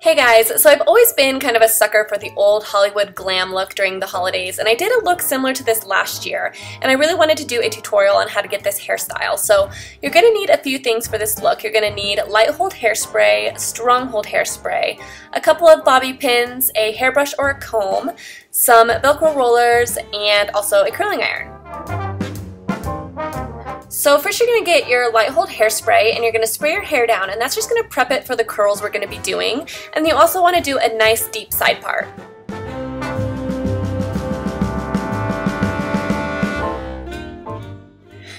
Hey guys, so I've always been kind of a sucker for the old Hollywood glam look during the holidays, and I did a look similar to this last year, and I really wanted to do a tutorial on how to get this hairstyle. So you're going to need a few things for this look. You're going to need light hold hairspray, strong hold hairspray, a couple of bobby pins, a hairbrush or a comb, some Velcro rollers, and also a curling iron. So first you're to get your light hold hairspray and you're to spray your hair down and that's just to prep it for the curls we're to be doing. And you also want to do a nice deep side part.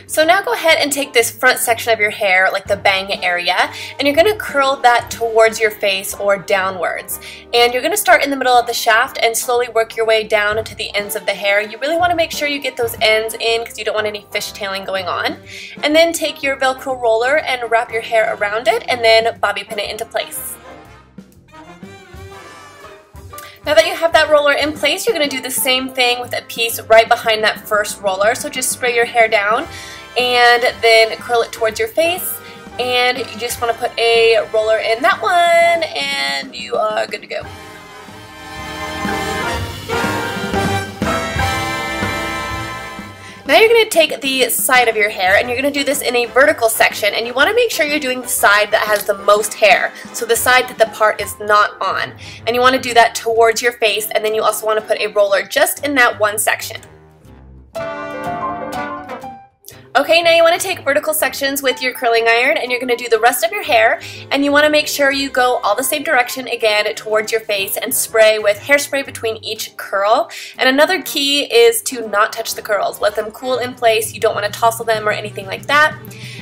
So now go ahead and take this front section of your hair, like the bang area, and you're to curl that towards your face or downwards. And you're to start in the middle of the shaft and slowly work your way down into the ends of the hair. You really want to make sure you get those ends in because you don't want any fishtailing going on. And then take your Velcro roller and wrap your hair around it and then bobby pin it into place. Now that you have that roller in place, you're going to do the same thing with a piece right behind that first roller. So just spray your hair down and then curl it towards your face and you just want to put a roller in that one and you are good to go. Now you're going to take the side of your hair and you're going to do this in a vertical section and you want to make sure you're doing the side that has the most hair. So the side that the part is not on. And you want to do that towards your face and then you also want to put a roller just in that one section. Okay, now you want to take vertical sections with your curling iron and you're going to do the rest of your hair and you want to make sure you go all the same direction again towards your face and spray with hairspray between each curl. And another key is to not touch the curls. Let them cool in place. You don't want to tousle them or anything like that.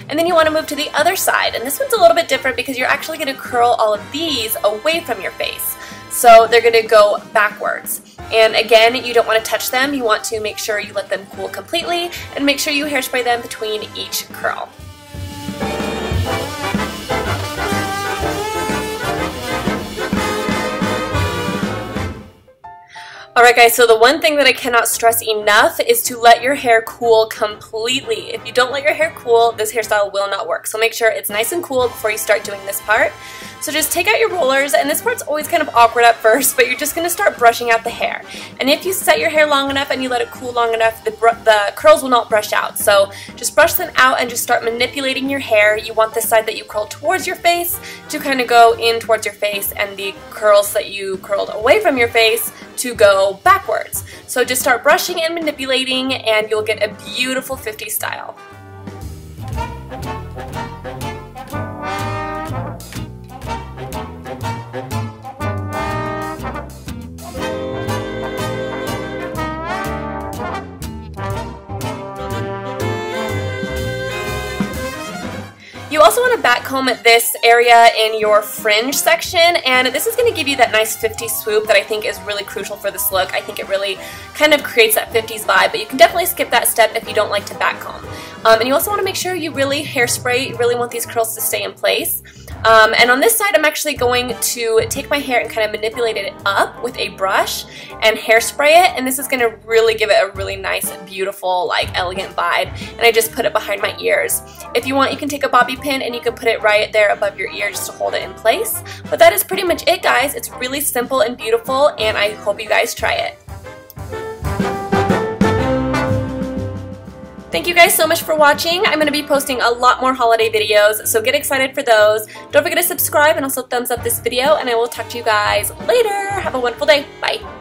And then you want to move to the other side. And this one's a little bit different because you're actually going to curl all of these away from your face. So they're going to go backwards. And again, you don't want to touch them. You want to make sure you let them cool completely and make sure you hairspray them between each curl. Alright guys, so the one thing that I cannot stress enough is to let your hair cool completely. If you don't let your hair cool, this hairstyle will not work. So make sure it's nice and cool before you start doing this part. So just take out your rollers, and this part's always kind of awkward at first, but you're just going to start brushing out the hair. And if you set your hair long enough and you let it cool long enough, the, the curls will not brush out. So just brush them out and just start manipulating your hair. You want the side that you curl towards your face to kind of go in towards your face, and the curls that you curled away from your face to go backwards. So just start brushing and manipulating, and you'll get a beautiful 50s style. You also want to backcomb this area in your fringe section, and this is going to give you that nice 50s swoop that I think is really crucial for this look. I think it really kind of creates that 50s vibe, but you can definitely skip that step if you don't like to backcomb. Um, and you also want to make sure you really hairspray, you really want these curls to stay in place. Um, and on this side, I'm actually going to take my hair and kind of manipulate it up with a brush and hairspray it. And this is going to really give it a really nice, beautiful, like elegant vibe. And I just put it behind my ears. If you want, you can take a bobby pin and you can put it right there above your ear just to hold it in place. But that is pretty much it, guys. It's really simple and beautiful, and I hope you guys try it. Thank you guys so much for watching. I'm going to be posting a lot more holiday videos, so get excited for those. Don't forget to subscribe and also thumbs up this video, and I will talk to you guys later. Have a wonderful day. Bye.